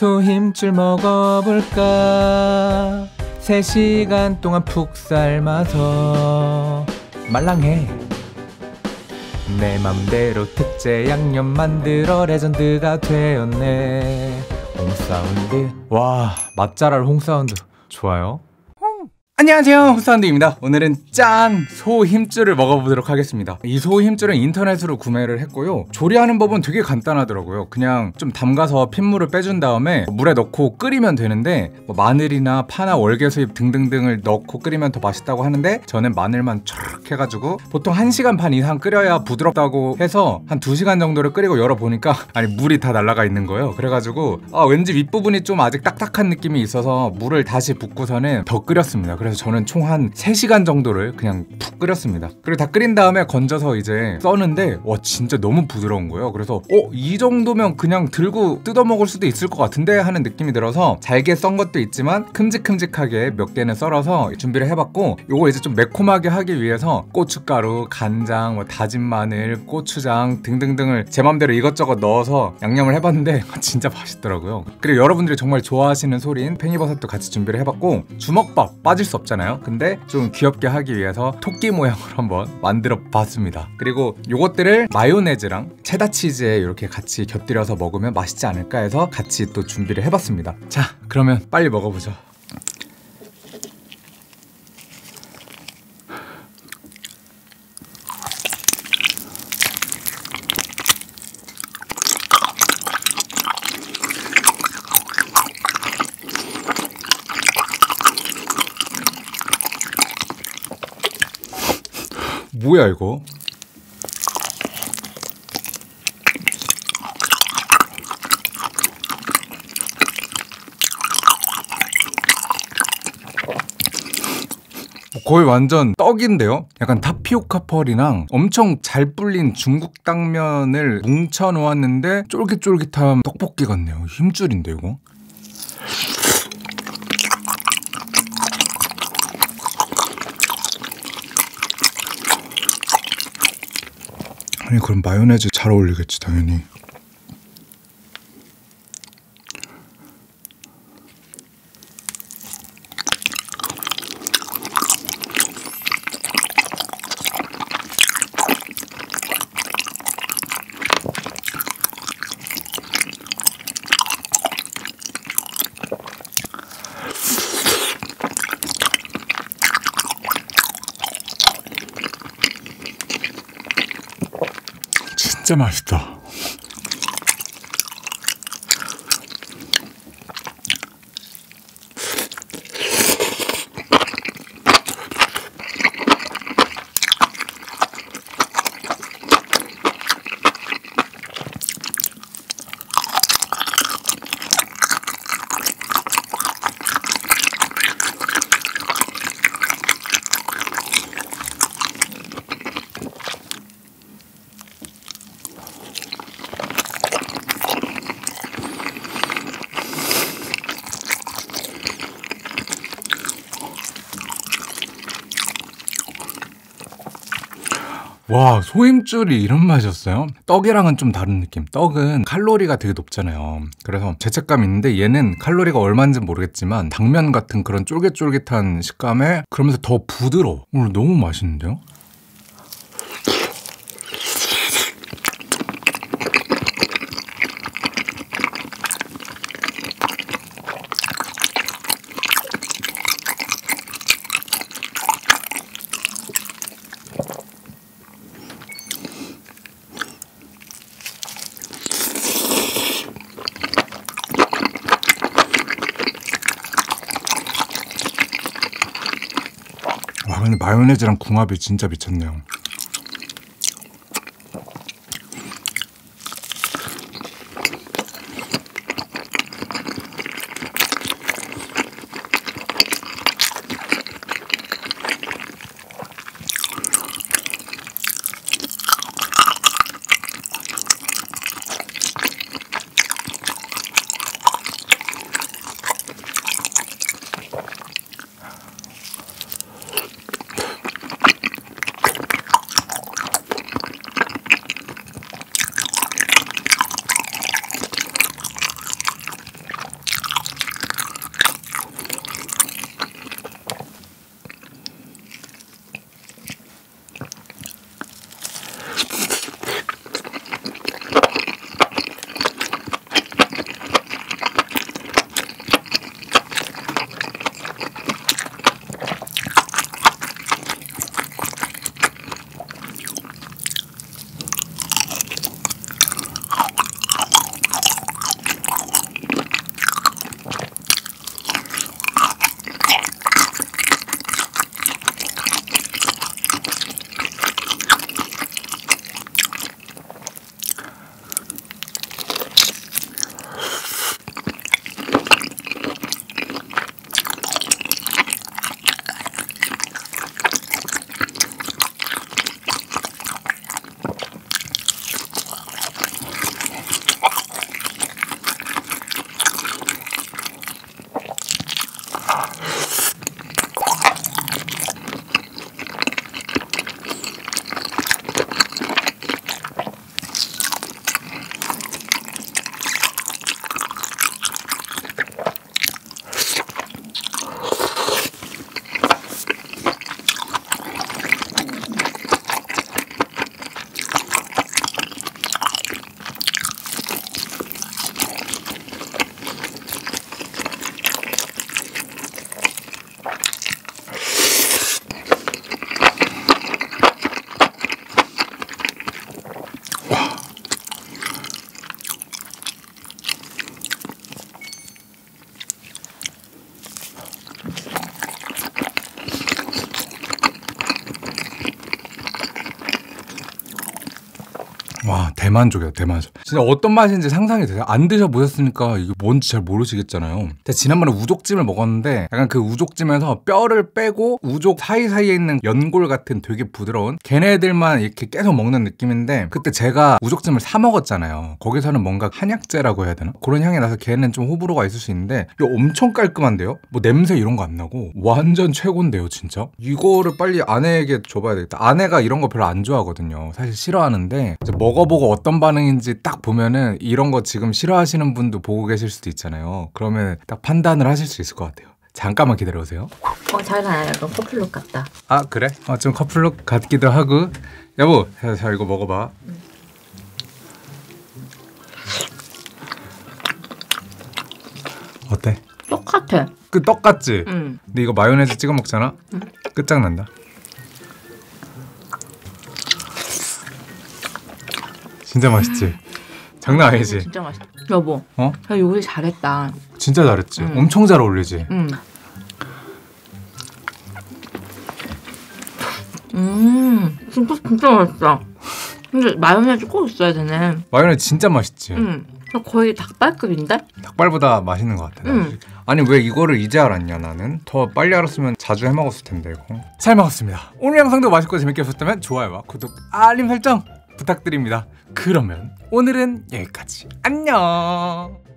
소힘줄 먹어볼까? 3시간 동안 푹 삶아서 말랑해. 내 맘대로 특제 양념 만들어 레전드가 되었네. 홍사운드. 와 맛잘알 홍사운드. 좋아요 안녕하세요 홍사운드입니다. 오늘은 짠! 소 힘줄을 먹어보도록 하겠습니다. 이 소 힘줄은 인터넷으로 구매를 했고요. 조리하는 법은 되게 간단하더라고요. 그냥 좀 담가서 핏물을 빼준 다음에 물에 넣고 끓이면 되는데 뭐 마늘이나 파나 월계수잎 등등등을 넣고 끓이면 더 맛있다고 하는데 저는 마늘만 촤르 해가지고 보통 1시간 반 이상 끓여야 부드럽다고 해서 한 2시간 정도를 끓이고 열어보니까 아니 물이 다 날라가 있는 거예요. 그래가지고 아, 왠지 윗부분이 좀 아직 딱딱한 느낌이 있어서 물을 다시 붓고서는 더 끓였습니다. 그래서 저는 총 한 3시간 정도를 그냥 푹 끓였습니다. 그리고 다 끓인 다음에 건져서 이제 써는데 와 진짜 너무 부드러운 거예요. 그래서 어 이 정도면 그냥 들고 뜯어 먹을 수도 있을 것 같은데 하는 느낌이 들어서 잘게 썬 것도 있지만 큼직큼직하게 몇 개는 썰어서 준비를 해봤고 요거 이제 좀 매콤하게 하기 위해서 고춧가루, 간장, 뭐 다진 마늘, 고추장 등등등을 제 맘대로 이것저것 넣어서 양념을 해봤는데 진짜 맛있더라고요. 그리고 여러분들이 정말 좋아하시는 소리인 팽이버섯도 같이 준비를 해봤고 주먹밥 빠질 수 없잖아요. 근데 좀 귀엽게 하기 위해서 토끼 모양으로 한번 만들어 봤습니다. 그리고 요것들을 마요네즈랑 체다 치즈에 이렇게 같이 곁들여서 먹으면 맛있지 않을까 해서 같이 또 준비를 해봤습니다. 자, 그러면 빨리 먹어보죠. 뭐야 이거? 거의 완전 떡인데요? 약간 타피오카 펄이랑 엄청 잘 불린 중국 당면을 뭉쳐 놓았는데 쫄깃쫄깃한 떡볶이 같네요. 힘줄인데 이거? 아니 그럼 마요네즈 잘 어울리겠지 당연히 진짜 맛있다. 와, 소임줄이 이런 맛이었어요? 떡이랑은 좀 다른 느낌. 떡은 칼로리가 되게 높잖아요. 그래서 죄책감 있는데 얘는 칼로리가 얼마인지 모르겠지만 당면 같은 그런 쫄깃쫄깃한 식감에 그러면서 더 부드러워. 오늘 너무 맛있는데요? 와 근데 마요네즈랑 궁합이 진짜 미쳤네요. 대만족이에요, 대만족. 진짜 어떤 맛인지 상상이 되세요? 안 드셔보셨으니까 이게 뭔지 잘 모르시겠잖아요. 제가 지난번에 우족찜을 먹었는데 약간 그 우족찜에서 뼈를 빼고 우족 사이사이에 있는 연골 같은 되게 부드러운 걔네들만 이렇게 계속 먹는 느낌인데 그때 제가 우족찜을 사 먹었잖아요. 거기서는 뭔가 한약재라고 해야 되나? 그런 향이 나서 걔는 좀 호불호가 있을 수 있는데 이거 엄청 깔끔한데요? 뭐 냄새 이런 거 안 나고 완전 최고인데요, 진짜? 이거를 빨리 아내에게 줘봐야 되겠다. 아내가 이런 거 별로 안 좋아하거든요. 사실 싫어하는데 먹어보고 어떤 반응인지 딱 보면은 이런 거 지금 싫어하시는 분도 보고 계실 수도 있잖아요. 그러면 딱 판단을 하실 수 있을 것 같아요. 잠깐만 기다려보세요. 어, 자기가 약간 커플룩 같다. 아 그래? 어, 좀 커플룩 같기도 하고 여보 자, 자 이거 먹어봐 어때? 똑같아. 그떡 같지? 응. 근데 이거 마요네즈 찍어 먹잖아? 끝장난다 진짜 맛있지? 장난 아니지? 진짜 맛있다. 여보, 어? 야 요리 잘했다. 진짜 잘했지? 응. 엄청 잘 어울리지? 응. 음, 진짜 진짜 맛있다. 근데 마요네즈 꼭 있어야 되네. 마요네즈 진짜 맛있지? 응. 저 거의 닭발급인데? 닭발보다 맛있는 것 같아. 나. 솔직히. 아니 왜 이거를 이제 알았냐 나는 더 빨리 알았으면 자주 해 먹었을 텐데 이거. 잘 먹었습니다. 오늘 영상도 맛있고 재밌게 보셨다면 좋아요와 구독, 알림 설정 부탁드립니다. 그러면 오늘은 여기까지. 안녕.